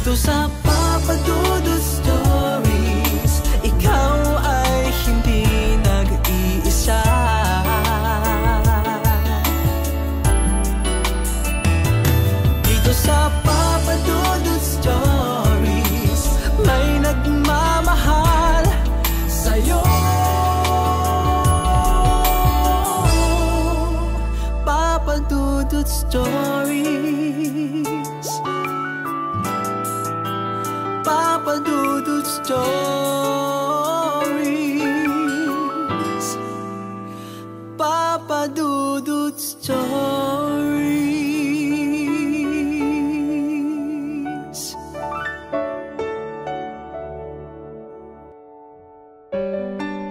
Dito sa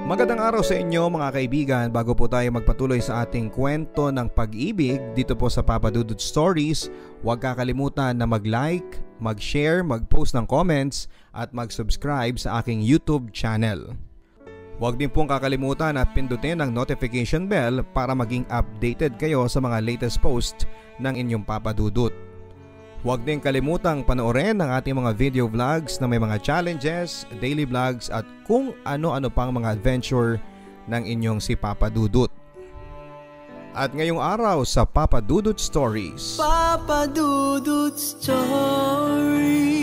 Magandang araw sa inyo mga kaibigan bago po tayo magpatuloy sa ating kwento ng pag-ibig dito po sa Papa Dudut Stories. Huwag kakalimutan na mag-like, mag-share, mag-post ng comments at mag-subscribe sa aking YouTube channel. Huwag din pong kakalimutan na pindutin ang notification bell para maging updated kayo sa mga latest post ng inyong Papa Dudut. Huwag din kalimutang panoorin ang ating mga video vlogs na may mga challenges, daily vlogs at kung ano-ano pang mga adventure ng inyong si Papa Dudut. At ngayong araw sa Papa Dudut Stories. Papa Dudut Stories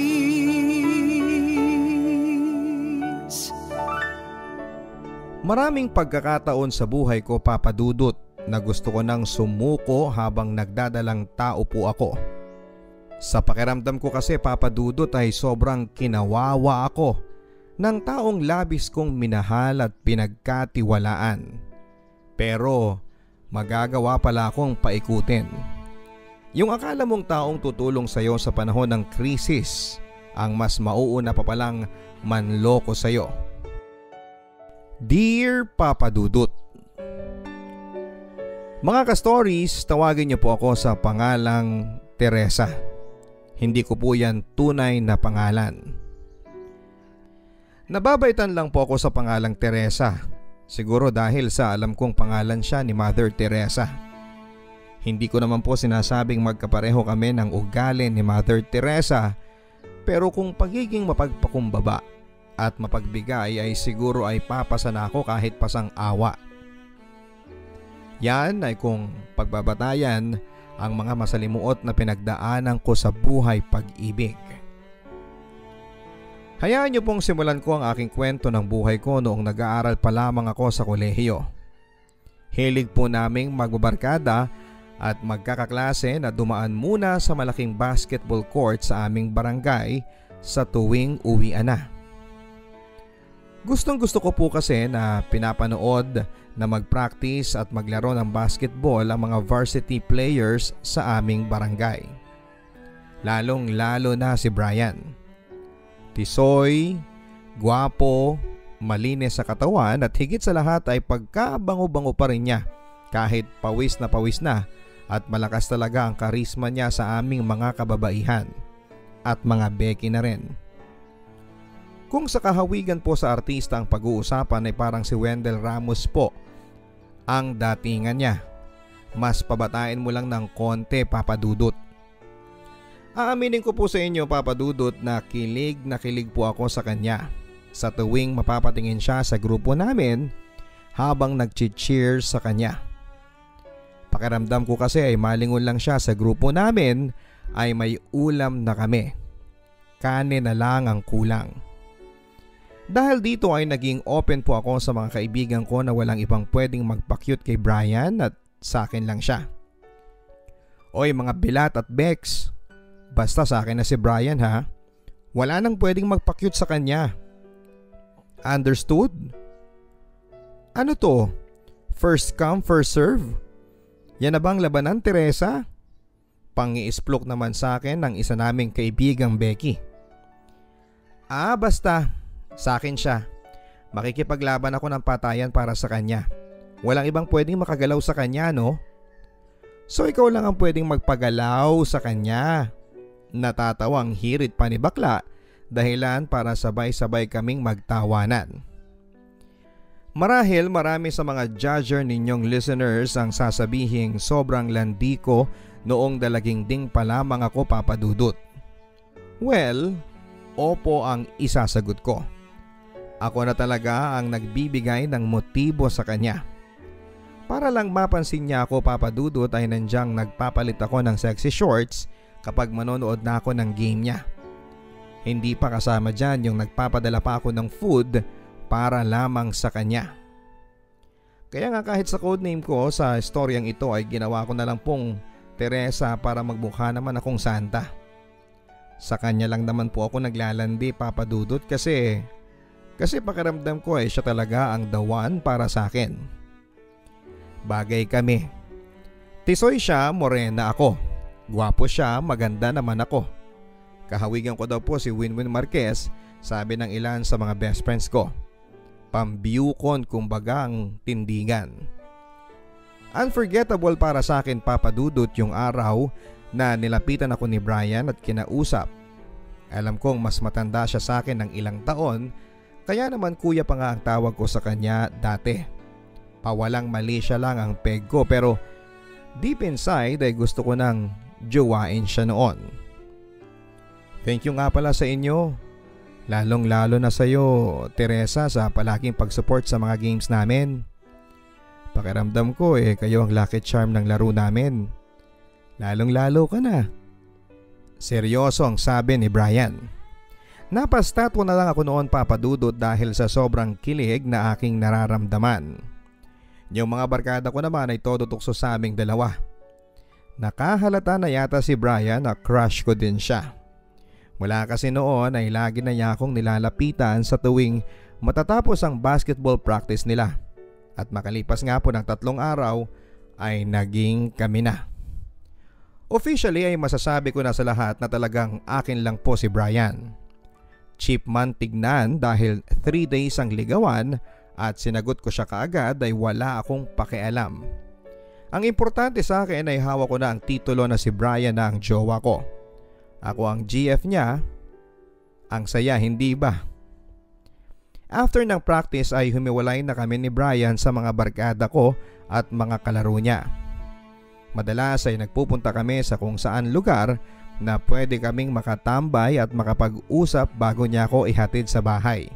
Maraming pagkakataon sa buhay ko Papa Dudut na gusto ko nang sumuko habang nagdadalang tao po ako. Sa pakiramdam ko kasi Papa Dudut ay sobrang kinawawa ako ng taong labis kong minahal at pinagkatiwalaan. Pero magagawa pala akong paikutin. Yung akala mong taong tutulong sa'yo sa panahon ng krisis ang mas mauuna pa palang manloko sa'yo. Dear Papa Dudut Mga ka-stories, tawagin niyo po ako sa pangalang Teresa. Hindi ko po yan tunay na pangalan. Nababaitan lang po ako sa pangalang Teresa. Siguro dahil sa alam kong pangalan siya ni Mother Teresa. Hindi ko naman po sinasabing magkapareho kami ng ugali ni Mother Teresa pero kung pagiging mapagpakumbaba at mapagbigay ay siguro ay papasan ako kahit pasang awa. Yan ay kung pagbabatayan ang mga masalimuot na pinagdaanan ko sa buhay pag-ibig. Hayaan niyo pong simulan ko ang aking kwento ng buhay ko noong nag-aaral pa lamang ako sa kolehiyo. Hilig po naming magbabarkada at magkakaklase na dumaan muna sa malaking basketball court sa aming barangay sa tuwing uwian na. Gustong gusto ko po kasi na pinapanood na mag-practice at maglaro ng basketball ang mga varsity players sa aming barangay. Lalong lalo na si Brian. Tisoy, guwapo, malinis sa katawan at higit sa lahat ay pagkabango-bango pa rin niya kahit pawis na pawis na at malakas talaga ang karisma niya sa aming mga kababaihan at mga beki na rin. Kung sa kahawigan po sa artista ang pag-uusapan ay parang si Wendell Ramos po ang datingan niya. Mas pabatain mo lang ng konti papadudot. Aaminin ko po sa inyo papadudot na kilig na kilig po ako sa kanya sa tuwing mapapatingin siya sa grupo namin habang nag-cheer sa kanya. Pakiramdam ko kasi ay malingon lang siya sa grupo namin ay may ulam na kami. Kanin na lang ang kulang. Dahil dito ay naging open po ako sa mga kaibigan ko na walang ibang pwedeng magpakyut kay Brian at sa akin lang siya. Oy mga bilat at Bex, basta sa akin na si Brian ha. Wala nang pwedeng magpakyut sa kanya. Understood? Ano to? First come, first serve? Yan na bang labanan, Teresa? Pangi-isplok naman sa akin ng isa naming kaibigang Becky. Ah, basta. Sa akin siya. Makikipaglaban ako ng patayan para sa kanya. Walang ibang pwedeng makagalaw sa kanya, no? So ikaw lang ang pwedeng magpagalaw sa kanya. Natatawang hirit pa ni bakla dahilan para sabay-sabay kaming magtawanan. Marahil marami sa mga judger ninyong listeners ang sasabihing sobrang landi ko noong dalaging ding pa lamang ako papadudot. Well, opo ang isasagot ko. Ako na talaga ang nagbibigay ng motibo sa kanya. Para lang mapansin niya ako papadudot ay nandyang nagpapalit ako ng sexy shorts kapag manonood na ako ng game niya. Hindi pa kasama dyan yung nagpapadala pa ako ng food para lamang sa kanya. Kaya nga kahit sa codename ko sa storyang ito ay ginawa ko na lang pong Teresa para magmukha naman akong Santa. Sa kanya lang naman po ako naglalandi papadudot kasi kasi pakiramdam ko ay siya talaga ang the one para sa akin. Bagay kami. Tisoy siya, morena ako. Gwapo siya, maganda naman ako. Kahawigan ko daw po si Winwin Marquez, sabi ng ilan sa mga best friends ko. Pambiyukon kumbaga ang tindigan. Unforgettable para sa akin papadudot yung araw na nilapitan ako ni Brian at kinausap. Alam kong mas matanda siya sa akin ng ilang taon kaya naman kuya pa nga ang tawag ko sa kanya dati. Pawalang mali siya lang ang peg ko pero deep inside ay gusto ko nang jowain siya noon. Thank you nga pala sa inyo. Lalong lalo na sa iyo, Teresa, sa palaging pag-support sa mga games namin. Pakiramdam ko eh kayo ang lucky charm ng laro namin. Lalong lalo ka na. Seryoso ang sabi ni Brian. Napastatwa na lang ako noon papadudot dahil sa sobrang kilig na aking nararamdaman. Yung mga barkada ko naman ay todo tukso sa aming dalawa. Nakahalata na yata si Brian na crush ko din siya. Mula kasi noon ay lagi na niya akong nilalapitan sa tuwing matatapos ang basketball practice nila. At makalipas nga po ng tatlong araw ay naging kami na. Officially ay masasabi ko na sa lahat na talagang akin lang po si Brian. Cheap man tignan dahil 3 days ang ligawan at sinagot ko siya kaagad ay wala akong pakialam. Ang importante sa akin ay hawak ko na ang titulo na si Brian na ang jowa ko. Ako ang GF niya. Ang saya hindi ba? After ng practice ay humiwalay na kami ni Brian sa mga barkada ko at mga kalaro niya. Madalas ay nagpupunta kami sa kung saan lugar na pwede kaming makatambay at makapag-usap bago niya ako ihatid sa bahay.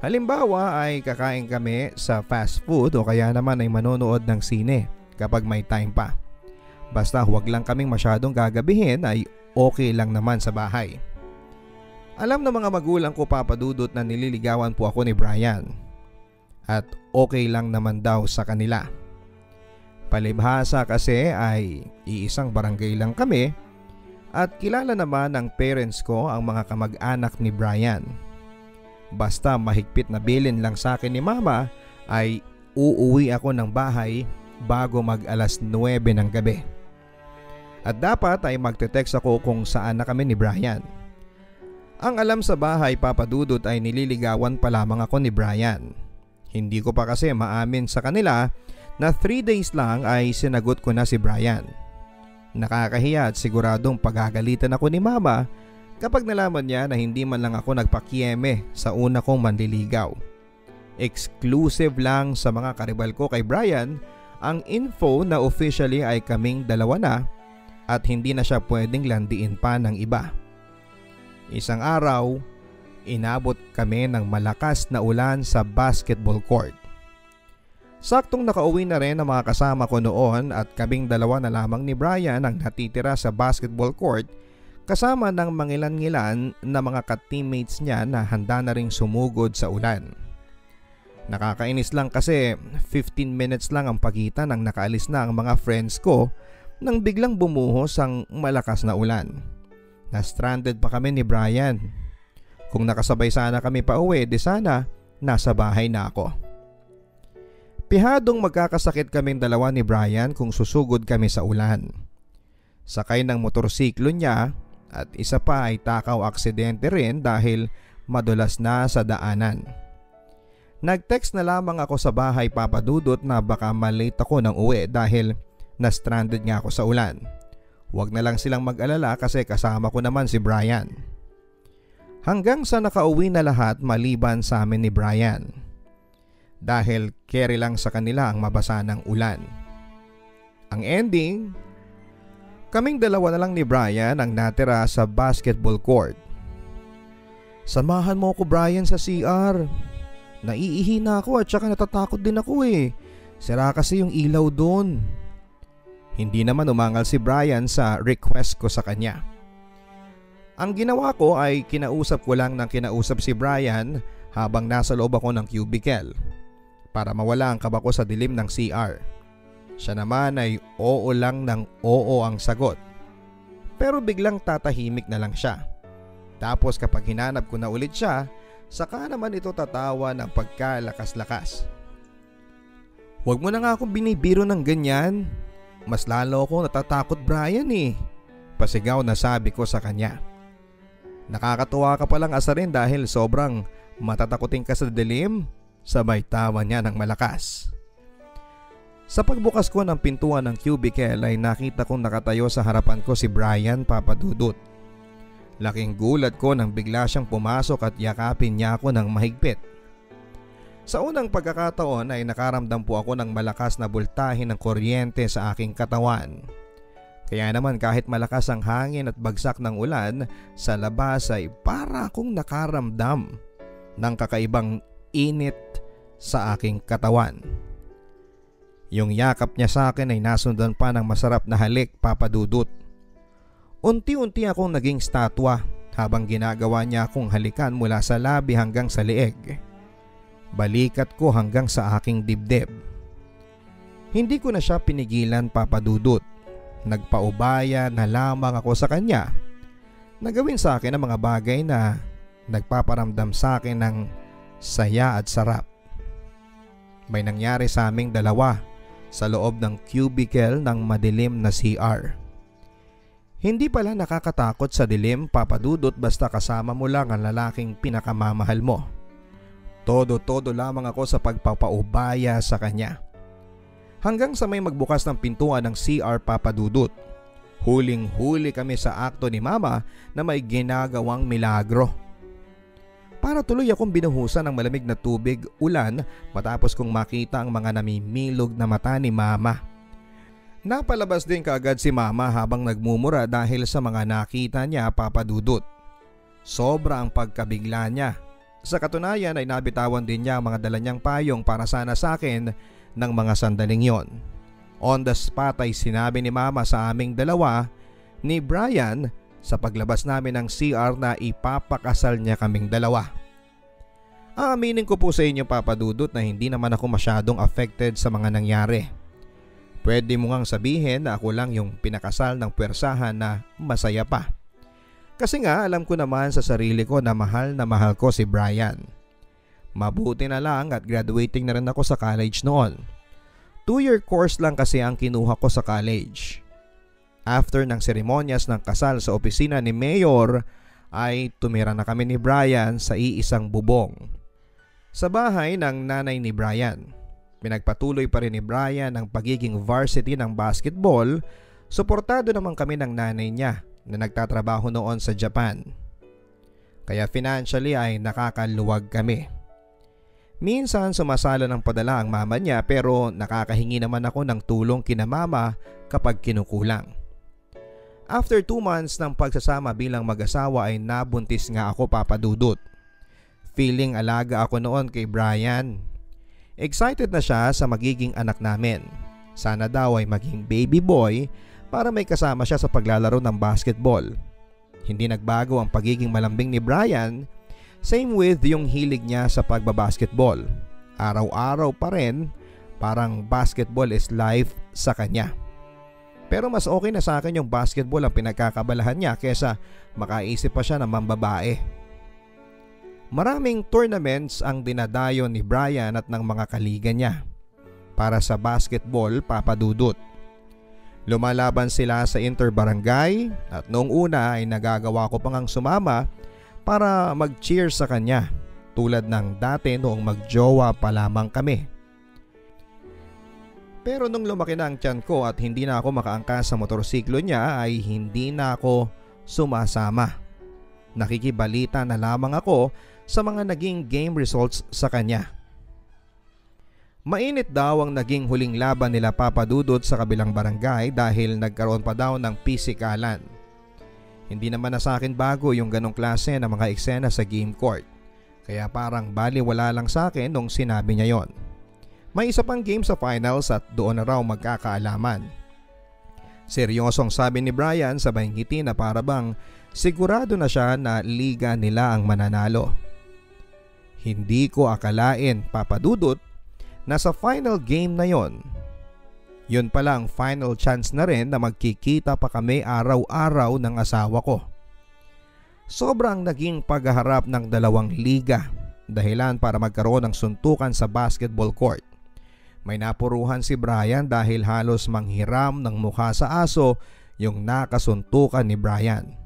Halimbawa ay kakain kami sa fast food o kaya naman ay manonood ng sine kapag may time pa. Basta huwag lang kaming masyadong gagabihin ay okay lang naman sa bahay. Alam ng mga magulang ko papadudot na nililigawan po ako ni Brian. At okay lang naman daw sa kanila. Palibhasa kasi ay iisang barangay lang kami at kilala naman ng parents ko ang mga kamag-anak ni Brian. Basta mahigpit na bilin lang sa akin ni mama ay uuwi ako ng bahay bago mag alas 9 ng gabi. At dapat ay magte-text ako kung saan na kami ni Brian. Ang alam sa bahay papadudot ay nililigawan pa lamang ako ni Brian. Hindi ko pa kasi maamin sa kanila na 3 days lang ay sinagot ko na si Brian. Nakakahiya at siguradong pagagalitan ako ni mama kapag nalaman niya na hindi man lang ako nagpakieme sa una kong manliligaw. Exclusive lang sa mga karibal ko kay Brian ang info na officially ay kaming dalawa na at hindi na siya pwedeng landiin pa ng iba. Isang araw, inabot kami ng malakas na ulan sa basketball court. Saktong nakauwi na rin ang mga kasama ko noon at kaming dalawa na lamang ni Brian ang natitira sa basketball court kasama ng mangilan-ngilan na mga ka-teammates niya na handa na ring sumugod sa ulan. Nakakainis lang kasi 15 minutes lang ang pagitan ng nakaalis na ang mga friends ko nang biglang bumuhos ang malakas na ulan. Na-stranded pa kami ni Brian. Kung nakasabay sana kami pa uwi, di sana nasa bahay na ako. Pihadong magkakasakit kaming dalawa ni Brian kung susugod kami sa ulan. Sakay ng motorsiklo niya at isa pa ay takaw aksidente rin dahil madulas na sa daanan. Nag-text na lamang ako sa bahay papadudot na baka malate ako ng uwi dahil na-stranded nga ako sa ulan. Huwag na lang silang mag-alala kasi kasama ko naman si Brian. Hanggang sa nakauwi na lahat maliban sa amin ni Brian dahil carry lang sa kanila ang mabasa ng ulan. Ang ending, Kaming dalawa na lang ni Brian ang natira sa basketball court. Samahan mo ko Brian sa CR. Naiihi na ako at saka natatakot din ako eh. Sira kasi yung ilaw doon. Hindi naman umangal si Brian sa request ko sa kanya. Ang ginawa ko ay kinausap ko lang ng kinausap si Brian habang nasa loob ako ng cubicle para mawala ang kaba ko sa dilim ng CR. Siya naman ay oo lang ng oo ang sagot. Pero biglang tatahimik na lang siya. Tapos kapag hinanap ko na ulit siya, saka naman ito tatawa ng pagkalakas-lakas. Huwag mo na nga akong binibiro ng ganyan. Mas lalo ako natatakot Brian eh. Pasigaw na sabi ko sa kanya. Nakakatuwa ka palang asarin dahil sobrang matatakutin ka sa dilim. Sabay tawa niya ng malakas. Sa pagbukas ko ng pintuan ng cubicle ay nakita kong nakatayo sa harapan ko si Brian Papadudut. Laking gulat ko nang bigla siyang pumasok at yakapin niya ako ng mahigpit. Sa unang pagkakataon ay nakaramdam po ako ng malakas na bultahin ng kuryente sa aking katawan. Kaya naman kahit malakas ang hangin at bagsak ng ulan, sa labas ay para akong nakaramdam ng kakaibang init sa aking katawan. Yung yakap niya sa akin ay nasundan pa ng masarap na halik papadudot. Unti-unti akong naging statwa habang ginagawa niya akong halikan mula sa labi hanggang sa leeg. Balikat ko hanggang sa aking dibdib. Hindi ko na siya pinigilan papadudot. Nagpaubaya na lamang ako sa kanya. Nagawin sa akin ang mga bagay na nagpaparamdam sa akin ng saya at sarap. May nangyari sa aming dalawa sa loob ng cubicle ng madilim na CR. Hindi pala nakakatakot sa dilim papadudot basta kasama mo lang ang lalaking pinakamamahal mo. Todo-todo lamang ako sa pagpapaubaya sa kanya. Hanggang sa may magbukas ng pintuan ng CR papadudot. Huling-huli kami sa akto ni mama na may ginagawang milagro para tuloy akong binuhusan ng malamig na tubig ulan matapos kong makita ang mga namimilog na mata ni mama. Napalabas din kaagad si mama habang nagmumura dahil sa mga nakita niya papadudot. Sobra ang pagkabigla niya. Sa katunayan ay nabitawan din niya ang mga dala niyang payong para sana sa akin ng mga sandaling yon. On the spot ay sinabi ni mama sa aming dalawa ni Brian sa paglabas namin ng CR na ipapakasal niya kaming dalawa. Aaminin ko po sa inyo papadudot na hindi naman ako masyadong affected sa mga nangyari. Pwede mo ngang sabihin na ako lang yung pinakasal ng pwersahan na masaya pa. Kasi nga alam ko naman sa sarili ko na mahal na mahal ko si Brian. Mabuti na lang at graduating na rin ako sa college noon. Two year course lang kasi ang kinuha ko sa college. After ng seremonyas ng kasal sa opisina ni Mayor ay tumira na kami ni Brian sa iisang bubong. Sa bahay ng nanay ni Brian. Pinagpatuloy pa rin ni Brian ang pagiging varsity ng basketball. Suportado naman kami ng nanay niya na nagtatrabaho noon sa Japan. Kaya financially ay nakakaluwag kami. Minsan sumasala ng padala ang mama niya pero nakakahingi naman ako ng tulong kina mama kapag kinukulang. After 2 months ng pagsasama bilang mag-asawa ay nabuntis nga ako papadudot. Feeling alaga ako noon kay Brian. Excited na siya sa magiging anak namin. Sana daw ay maging baby boy para may kasama siya sa paglalaro ng basketball. Hindi nagbago ang pagiging malambing ni Brian, same with yung hilig niya sa pagbabasketball. Araw-araw pa rin, parang basketball is life sa kanya. Pero mas okay na sa akin yung basketball ang pinagkakabalahan niya kesa makaisip pa siya ng mambabae. Maraming tournaments ang dinadayo ni Brian at ng mga kaliga niya para sa basketball papadudot. Lumalaban sila sa interbarangay at noong una ay nagagawa ko pang sumama para mag-cheer sa kanya tulad ng dati noong magjowa pa lamang kami. Pero nung lumaki na ang tiyan ko at hindi na ako makaangkas sa motorsiklo niya ay hindi na ako sumasama. Nakikibalita na lamang ako sa mga naging game results sa kanya. Mainit daw ang naging huling laban nila Papa Dudut sa kabilang barangay dahil nagkaroon pa daw ng pisikalan. Hindi naman na sa akin bago yung ganong klase ng mga eksena sa game court. Kaya parang baliwala lang sa akin nung sinabi niya yon. May isa pang game sa finals at doon na raw magkakaalaman. Seryosong sabi ni Brian sa ngiti na para bang sigurado na siya na liga nila ang mananalo. Hindi ko akalain papadudot na sa final game na yon. Yun pala ang final chance na rin na magkikita pa kami araw-araw ng asawa ko. Sobrang naging pagharap ng dalawang liga dahilan para magkaroon ng suntukan sa basketball court. May napuruhan si Brian dahil halos manghiram ng mukha sa aso yung nakasuntukan ni Brian.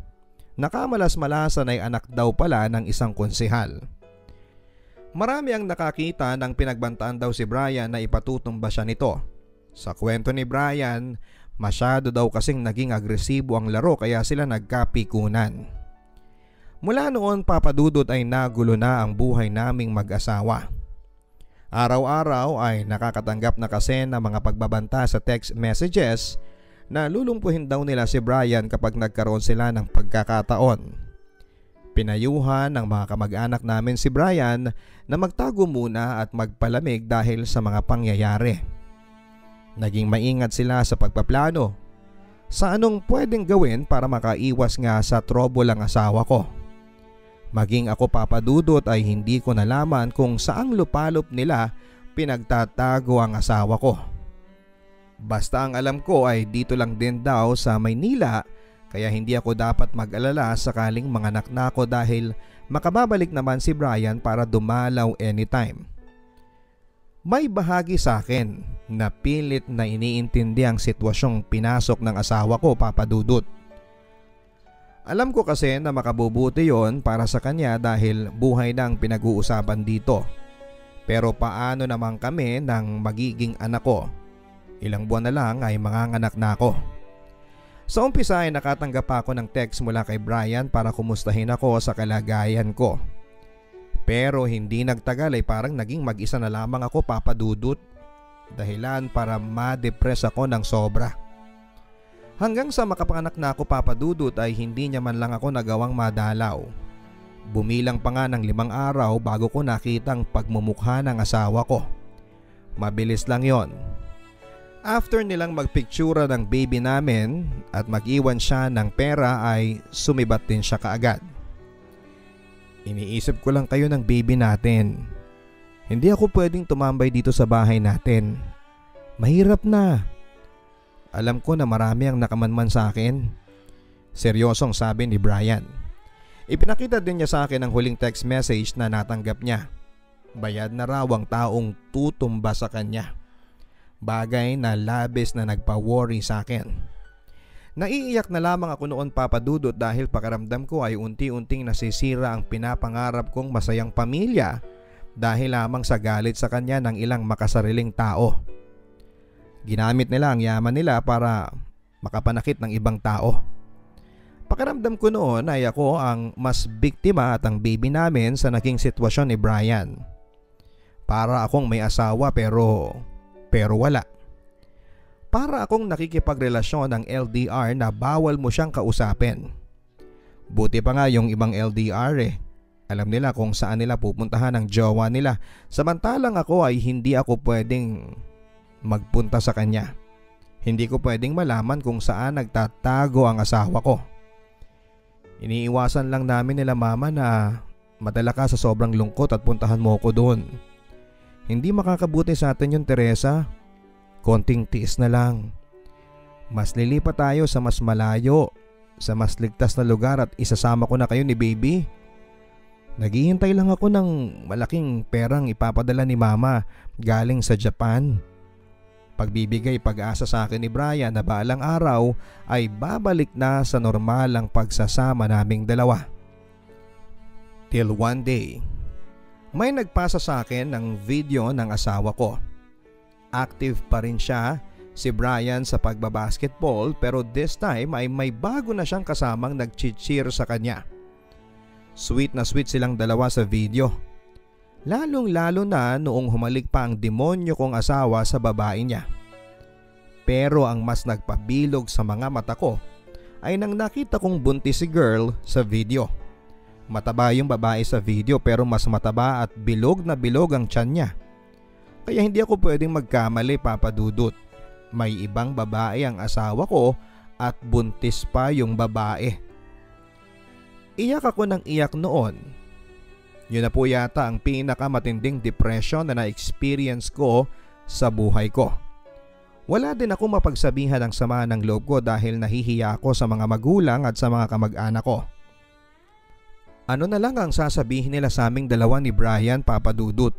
Nakamalas-malasan ay anak daw pala ng isang konsihal. Marami ang nakakita ng pinagbantaan daw si Brian na ipatutumba siya nito. Sa kwento ni Brian, masyado daw kasing naging agresibo ang laro kaya sila nagkapikunan. Mula noon papadudot ay nagulo na ang buhay naming mag-asawa. Araw-araw ay nakakatanggap na kasi ng mga pagbabanta sa text messages na lulumpuhin daw nila si Brian kapag nagkaroon sila ng pagkakataon. Pinayuhan ng mga kamag-anak namin si Brian na magtago muna at magpalamig dahil sa mga pangyayari. Naging maingat sila sa pagpaplano sa anong pwedeng gawin para makaiwas nga sa trouble ang asawa ko. Maging ako papadudot ay hindi ko nalaman kung saang lupalop nila pinagtatago ang asawa ko. Basta ang alam ko ay dito lang din daw sa Maynila kaya hindi ako dapat mag-alala sakaling manganak na ako dahil makababalik naman si Brian para dumalaw anytime. May bahagi sa akin na pilit na iniintindi ang sitwasyong pinasok ng asawa ko papadudot. Alam ko kasi na makabubuti yon para sa kanya dahil buhay na ang pinag-uusapan dito. Pero paano naman kami ng magiging anak ko? Ilang buwan na lang ay manganganak na ako. Sa umpisa ay nakatanggap ako ng text mula kay Brian para kumustahin ako sa kalagayan ko. Pero hindi nagtagal ay parang naging mag-isa na lamang ako papadudot. Dahilan para ma-depress ako ng sobra. Hanggang sa makapanganak na ako papadudot ay hindi niya man lang ako nagawang madalaw. Bumilang pa nga ng limang araw bago ko nakitang pagmumukha ng asawa ko. Mabilis lang yon After nilang magpictura ng baby namin at mag-iwan siya ng pera ay sumibat din siya kaagad. Iniisip ko lang kayo ng baby natin. Hindi ako pwedeng tumambay dito sa bahay natin. Mahirap na. Alam ko na marami ang nakamanman sa akin. Seryosong sabi ni Brian. Ipinakita din niya sa akin ang huling text message na natanggap niya. Bayad na raw ang taong tutumba sa kanya. Bagay na labis na nagpa-worry sa akin. Naiiyak na lamang ako noon papadudot dahil pakaramdam ko ay unti-unting nasisira ang pinapangarap kong masayang pamilya dahil lamang sa galit sa kanya ng ilang makasariling tao. Ginamit nila ang yaman nila para makapanakit ng ibang tao. Pakiramdam ko noon ay ako ang mas biktima at ang baby namin sa naging sitwasyon ni Brian. Para akong may asawa pero pero wala. Para akong nakikipagrelasyon ng LDR na bawal mo siyang kausapin. Buti pa nga yung ibang LDR eh. Alam nila kung saan nila pupuntahan ang jowa nila samantalang ako ay hindi ako pwedeng magpunta sa kanya. Hindi ko pwedeng malaman kung saan nagtatago ang asawa ko. Iniiwasan lang namin nila mama na madala ka sa sobrang lungkot at puntahan mo ko doon. Hindi makakabuti sa atin yun Teresa. Konting tiis na lang. Mas lilipat tayo sa mas malayo, sa mas ligtas na lugar at isasama ko na kayo ni baby. Naghihintay lang ako ng malaking perang ipapadala ni mama galing sa Japan. Pagbibigay pag-asa sa akin ni Brian na balang araw ay babalik na sa normal ang pagsasama naming dalawa. Till one day, may nagpasa sa akin ng video ng asawa ko. Active pa rin siya, si Brian sa pagbabasketball pero this time ay may bago na siyang kasamang nag-cheer sa kanya. Sweet na sweet silang dalawa sa video. Lalong lalo na noong humalik pa ang demonyo kong asawa sa babae niya. Pero ang mas nagpabilog sa mga mata ko ay nang nakita kong buntis si girl sa video. Mataba yung babae sa video pero mas mataba at bilog na bilog ang tiyan niya. Kaya hindi ako pwedeng magkamali papadudot. May ibang babae ang asawa ko at buntis pa yung babae. Iyak ako ng iyak noon yun na po yata ang pinakamatinding depression na na-experience ko sa buhay ko. Wala din ako mapagsabihan ng sama ng loob ko dahil nahihiya ako sa mga magulang at sa mga kamag-anak ko. Ano na lang ang sasabihin nila sa aming dalawa ni Brian papadudot.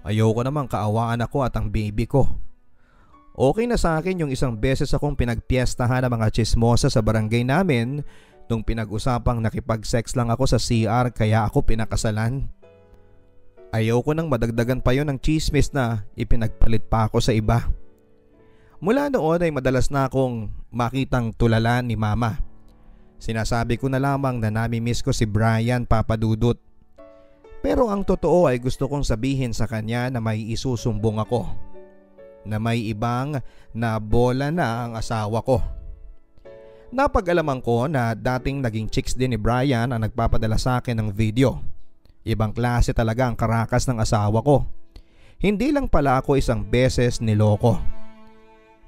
Ayoko namang kaawaan ako at ang baby ko. Okay na sa akin yung isang beses akong pinagpiestahan ng mga chismosa sa barangay namin Nung pinag-usapang nakipag-sex lang ako sa CR kaya ako pinakasalan. Ayaw ko nang madagdagan pa yon ng chismis na ipinagpalit pa ako sa iba. Mula noon ay madalas na akong makitang tulala ni mama. Sinasabi ko na lamang na nami-miss ko si Brian papadudot. Pero ang totoo ay gusto kong sabihin sa kanya na may isusumbong ako. Na may ibang na bola na ang asawa ko. Napag-alaman ko na dating naging chicks din ni Brian ang nagpapadala sa akin ng video. Ibang klase talaga ang karakas ng asawa ko. Hindi lang pala ako isang beses niloko.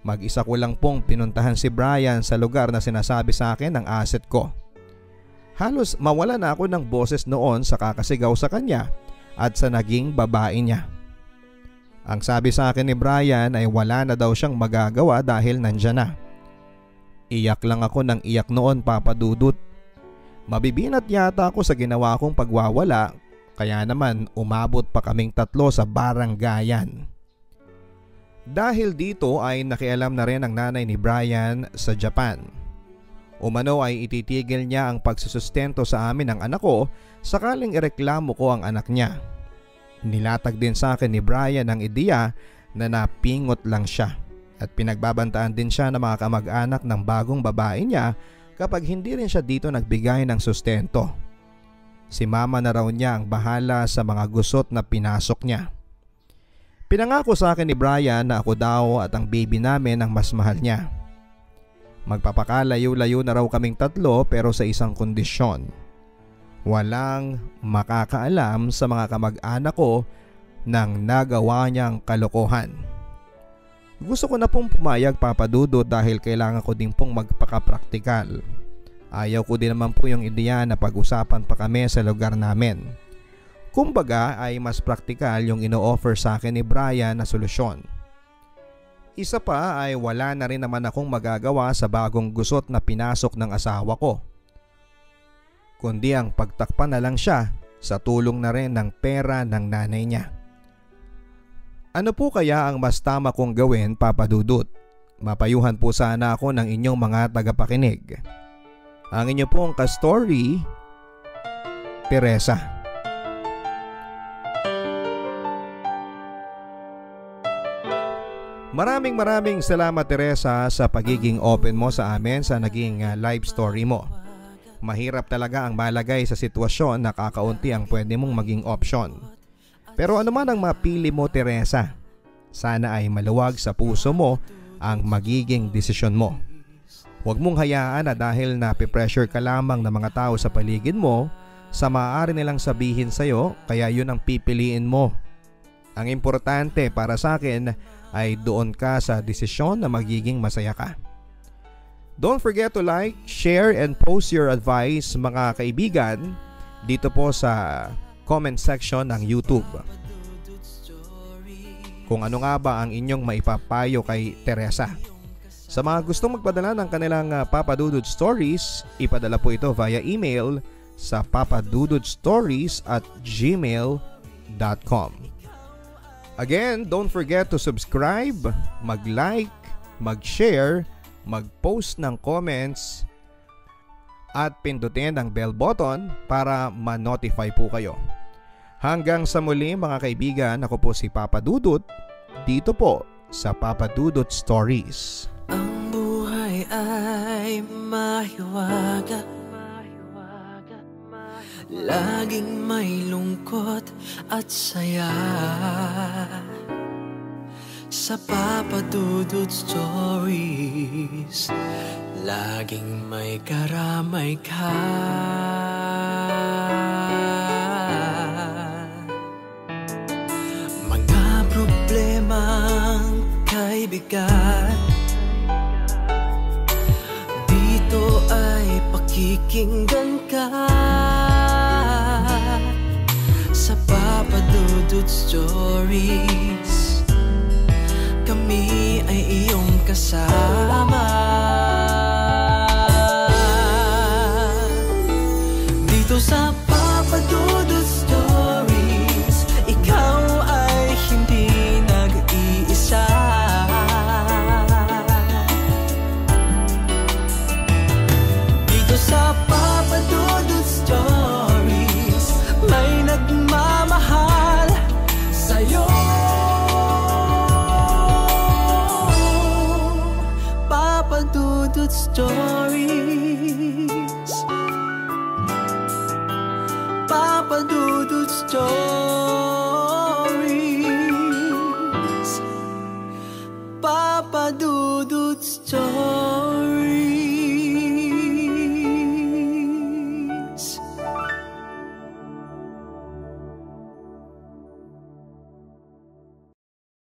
Mag-isa ko lang pong pinuntahan si Brian sa lugar na sinasabi sa akin ng asset ko. Halos mawala na ako ng boses noon sa kakasigaw sa kanya at sa naging babae niya. Ang sabi sa akin ni Brian ay wala na daw siyang magagawa dahil nandyan na. Iyak lang ako ng iyak noon papadudot. Mabibinat yata ako sa ginawa kong pagwawala kaya naman umabot pa kaming tatlo sa baranggayan. Dahil dito ay nakialam na rin ang nanay ni Brian sa Japan. Umano ay ititigil niya ang pagsusustento sa amin ng anak ko sakaling ireklamo ko ang anak niya. Nilatag din sa akin ni Brian ang ideya na napingot lang siya at pinagbabantaan din siya ng mga kamag-anak ng bagong babae niya kapag hindi rin siya dito nagbigay ng sustento. Si mama na raw niya ang bahala sa mga gusot na pinasok niya. Pinangako sa akin ni Brian na ako daw at ang baby namin ang mas mahal niya. Magpapakalayo-layo na raw kaming tatlo pero sa isang kondisyon. Walang makakaalam sa mga kamag-anak ko nang nagawa niyang kalokohan. Gusto ko na pong pumayag papadudo dahil kailangan ko din pong magpaka-praktikal. Ayaw ko din naman po yung ideya na pag-usapan pa kami sa lugar namin. Kumbaga ay mas praktikal yung ino-offer sa akin ni Brian na solusyon. Isa pa ay wala na rin naman akong magagawa sa bagong gusot na pinasok ng asawa ko. Kundi ang pagtakpan na lang siya sa tulong na rin ng pera ng nanay niya. Ano po kaya ang mas tama kong gawin papadudot? Mapayuhan po sana ako ng inyong mga tagapakinig. Ang inyo pong ka-story, Teresa. Maraming maraming salamat Teresa sa pagiging open mo sa amin sa naging uh, live story mo. Mahirap talaga ang malagay sa sitwasyon na kakaunti ang pwede mong maging option. Pero ano man ang mapili mo Teresa, sana ay maluwag sa puso mo ang magiging desisyon mo. Huwag mong hayaan na dahil napipressure ka lamang ng mga tao sa paligid mo sa maaari nilang sabihin sa iyo kaya yun ang pipiliin mo. Ang importante para sa akin ay doon ka sa desisyon na magiging masaya ka. Don't forget to like, share and post your advice mga kaibigan dito po sa comment section ng YouTube. Kung ano nga ba ang inyong maipapayo kay Teresa. Sa mga gustong magpadala ng kanilang uh, Papadudod Stories, ipadala po ito via email sa papadudodstories at gmail.com. Again, don't forget to subscribe, mag-like, mag-share, mag-post ng comments, at pindutin ang bell button para ma-notify po kayo. Hanggang sa muli mga kaibigan, ako po si Papa Dudut. Dito po sa Papa Dudut Stories. Ang buhay ay mahiwaga. Laging may lungkot at saya. Sa Papa Dudut Stories Laging may karamay ka bigat. Dito ay pakikinggan ka. Sa Papa Dudut Stories Kami ay iyong kasama